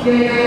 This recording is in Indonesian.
Masih.